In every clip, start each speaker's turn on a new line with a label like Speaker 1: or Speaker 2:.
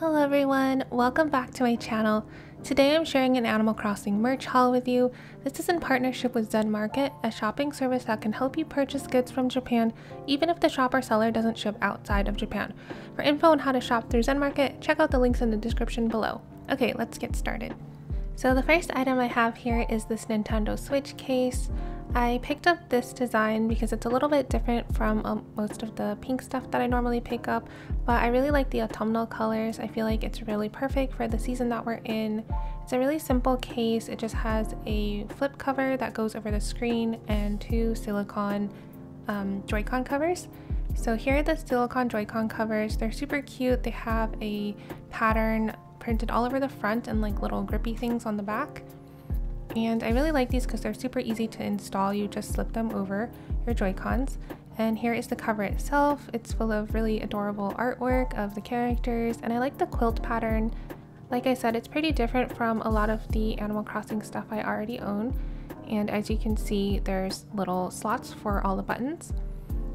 Speaker 1: Hello everyone, welcome back to my channel. Today I'm sharing an Animal Crossing merch haul with you. This is in partnership with Zen Market, a shopping service that can help you purchase goods from Japan even if the shop or seller doesn't ship outside of Japan. For info on how to shop through Zen Market, check out the links in the description below. Okay, let's get started. So the first item I have here is this Nintendo Switch case. I picked up this design because it's a little bit different from um, most of the pink stuff that I normally pick up, but I really like the autumnal colors. I feel like it's really perfect for the season that we're in. It's a really simple case. It just has a flip cover that goes over the screen and two silicone um, Joy-Con covers. So here are the silicone Joy-Con covers. They're super cute. They have a pattern printed all over the front and like little grippy things on the back. And I really like these because they're super easy to install. You just slip them over your Joy-Cons. And here is the cover itself. It's full of really adorable artwork of the characters and I like the quilt pattern. Like I said, it's pretty different from a lot of the Animal Crossing stuff I already own. And as you can see, there's little slots for all the buttons.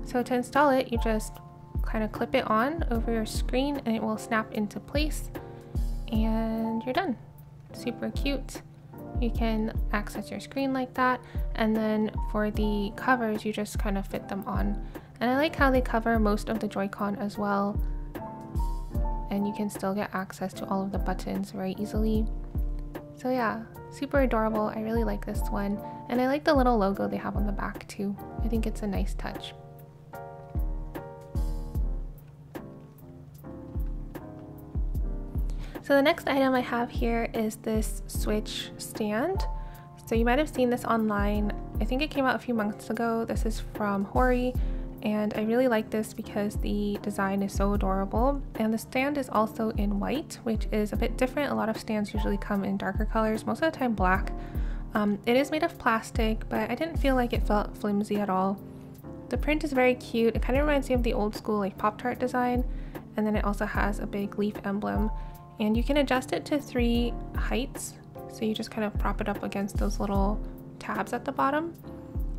Speaker 1: So to install it, you just kind of clip it on over your screen and it will snap into place and you're done. Super cute you can access your screen like that and then for the covers you just kind of fit them on. And I like how they cover most of the Joy-Con as well. And you can still get access to all of the buttons very easily. So yeah super adorable. I really like this one. And I like the little logo they have on the back too. I think it's a nice touch So the next item I have here is this Switch stand. So you might have seen this online. I think it came out a few months ago. This is from Hori and I really like this because the design is so adorable and the stand is also in white which is a bit different. A lot of stands usually come in darker colors, most of the time black. Um, it is made of plastic but I didn't feel like it felt flimsy at all. The print is very cute. It kind of reminds me of the old school like Pop-Tart design and then it also has a big leaf emblem and you can adjust it to three heights. So you just kind of prop it up against those little tabs at the bottom.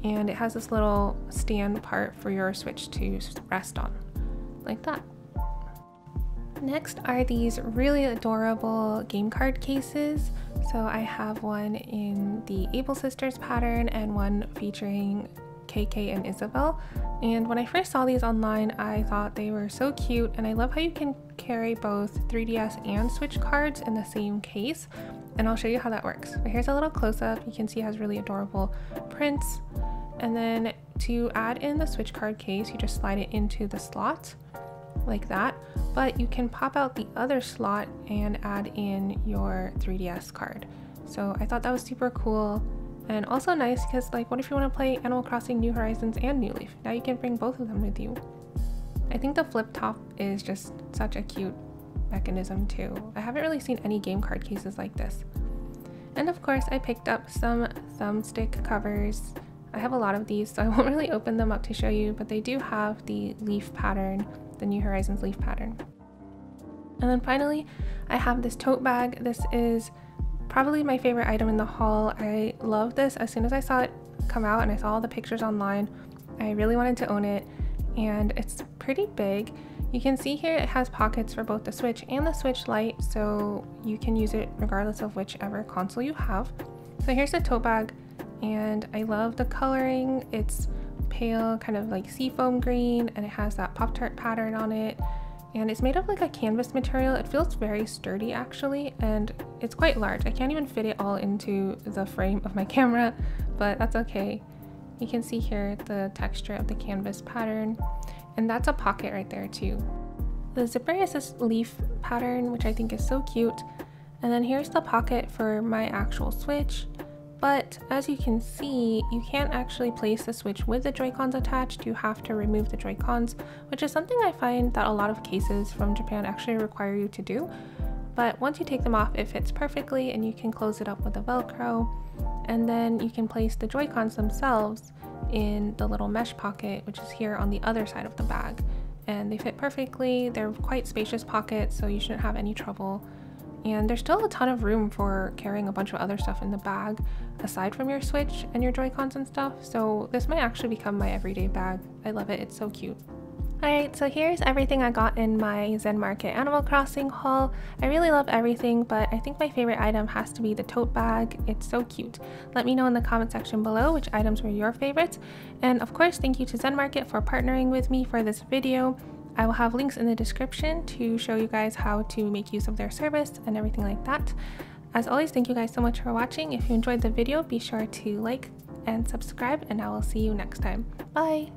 Speaker 1: And it has this little stand part for your Switch to rest on, like that. Next are these really adorable game card cases. So I have one in the Able Sisters pattern and one featuring KK and Isabelle. And when I first saw these online, I thought they were so cute and I love how you can carry both 3DS and Switch cards in the same case. And I'll show you how that works. But here's a little close-up. You can see it has really adorable prints. And then to add in the Switch card case, you just slide it into the slot like that. But you can pop out the other slot and add in your 3DS card. So I thought that was super cool and also nice because like what if you want to play Animal Crossing New Horizons and New Leaf? Now you can bring both of them with you. I think the flip top is just such a cute mechanism too. I haven't really seen any game card cases like this. And of course I picked up some thumbstick covers. I have a lot of these so I won't really open them up to show you but they do have the leaf pattern, the New Horizons leaf pattern. And then finally I have this tote bag. This is Probably my favorite item in the haul. I love this. As soon as I saw it come out and I saw all the pictures online, I really wanted to own it and it's pretty big. You can see here it has pockets for both the Switch and the Switch Lite, so you can use it regardless of whichever console you have. So here's the tote bag, and I love the coloring. It's pale, kind of like seafoam green, and it has that Pop-Tart pattern on it and it's made of like a canvas material. It feels very sturdy actually and it's quite large. I can't even fit it all into the frame of my camera, but that's okay. You can see here the texture of the canvas pattern and that's a pocket right there too. The zipper is this leaf pattern which I think is so cute and then here's the pocket for my actual switch but as you can see, you can't actually place the Switch with the Joy-Cons attached, you have to remove the Joy-Cons, which is something I find that a lot of cases from Japan actually require you to do. But once you take them off, it fits perfectly and you can close it up with a Velcro. And then you can place the Joy-Cons themselves in the little mesh pocket, which is here on the other side of the bag. And they fit perfectly, they're quite spacious pockets, so you shouldn't have any trouble and there's still a ton of room for carrying a bunch of other stuff in the bag aside from your Switch and your Joy-Cons and stuff, so this might actually become my everyday bag. I love it, it's so cute. Alright, so here's everything I got in my Zen Market Animal Crossing haul. I really love everything, but I think my favorite item has to be the tote bag. It's so cute. Let me know in the comment section below which items were your favorites. And of course, thank you to Zen Market for partnering with me for this video. I will have links in the description to show you guys how to make use of their service and everything like that. As always, thank you guys so much for watching. If you enjoyed the video, be sure to like and subscribe, and I will see you next time. Bye!